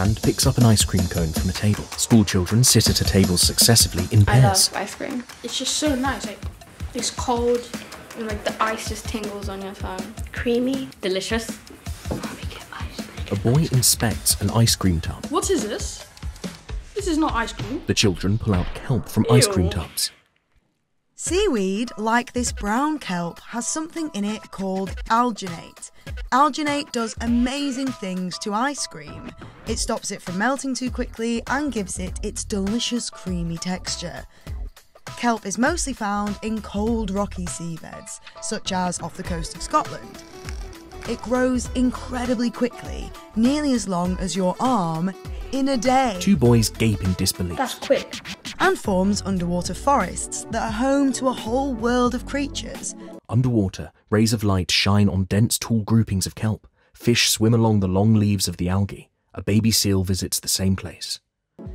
hand picks up an ice cream cone from a table. School children sit at a table successively in pairs. I love ice cream. It's just so nice. Like it's cold and like the ice just tingles on your tongue. Creamy. Delicious. A boy inspects an ice cream tub. What is this? This is not ice cream. The children pull out kelp from ice cream tubs. Seaweed, like this brown kelp, has something in it called alginate. Alginate does amazing things to ice cream. It stops it from melting too quickly and gives it its delicious creamy texture. Kelp is mostly found in cold rocky seabeds, such as off the coast of Scotland. It grows incredibly quickly, nearly as long as your arm, in a day Two boys gape in disbelief. That's quick. And forms underwater forests that are home to a whole world of creatures. Underwater, rays of light shine on dense, tall groupings of kelp. Fish swim along the long leaves of the algae. A baby seal visits the same place.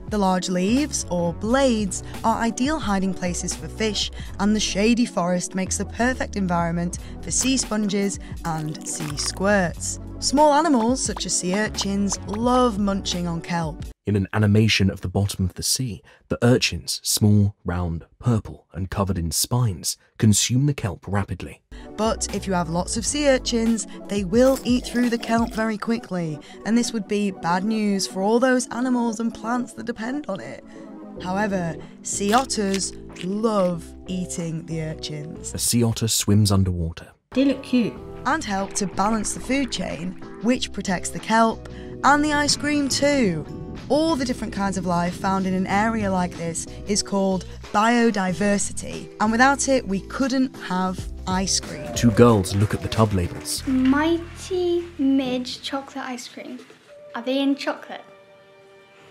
The large leaves, or blades, are ideal hiding places for fish, and the shady forest makes the perfect environment for sea sponges and sea squirts. Small animals, such as sea urchins, love munching on kelp. In an animation of the bottom of the sea, the urchins, small, round, purple, and covered in spines, consume the kelp rapidly. But if you have lots of sea urchins, they will eat through the kelp very quickly, and this would be bad news for all those animals and plants that depend on it. However, sea otters love eating the urchins. A sea otter swims underwater. They look cute. And help to balance the food chain, which protects the kelp and the ice cream too. All the different kinds of life found in an area like this is called biodiversity, and without it, we couldn't have ice cream. Two girls look at the tub labels. Mighty Midge chocolate ice cream. Are they in chocolate?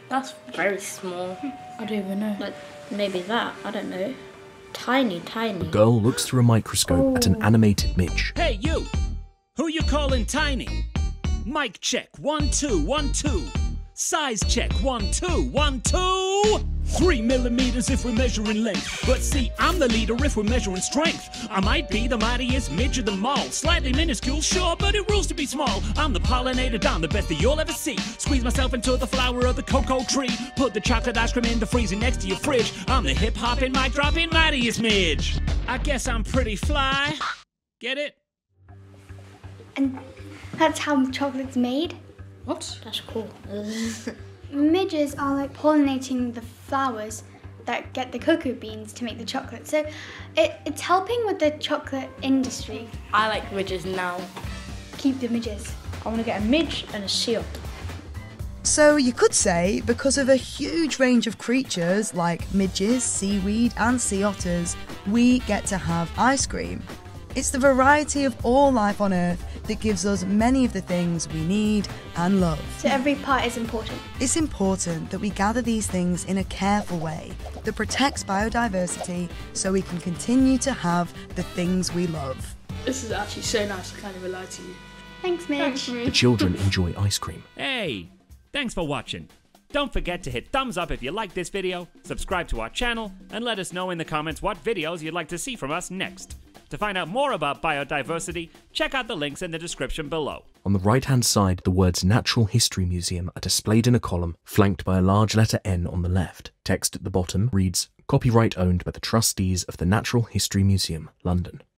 That's very small. I don't even know. Like maybe that. I don't know. Tiny, tiny. A girl looks through a microscope at an oh. animated midge. Hey, you! Who you calling tiny? Mic check, one, two, one, two. Size check, one, two, one, two. Three millimeters if we're measuring length. But see, I'm the leader if we're measuring strength. I might be the mightiest midge of them all. Slightly minuscule, sure, but it rules to be small. I'm the pollinator, I'm the best that you'll ever see. Squeeze myself into the flower of the cocoa tree. Put the chocolate ice cream in the freezer next to your fridge. I'm the hip hop hopping, mic dropping, mightiest midge. I guess I'm pretty fly. Get it? And that's how chocolate's made? What? That's cool. Midges are like pollinating the flowers that get the cocoa beans to make the chocolate. So it, it's helping with the chocolate industry. I like midges now. Keep the midges. I want to get a midge and a seal. So you could say, because of a huge range of creatures like midges, seaweed, and sea otters, we get to have ice cream. It's the variety of all life on Earth that gives us many of the things we need and love. So every part is important. It's important that we gather these things in a careful way that protects biodiversity so we can continue to have the things we love. This is actually so nice. to kind of even lie to you. Thanks, Midge. The children enjoy ice cream. Hey, thanks for watching. Don't forget to hit thumbs up if you like this video, subscribe to our channel, and let us know in the comments what videos you'd like to see from us next. To find out more about biodiversity, check out the links in the description below. On the right hand side, the words Natural History Museum are displayed in a column, flanked by a large letter N on the left. Text at the bottom reads Copyright owned by the trustees of the Natural History Museum, London.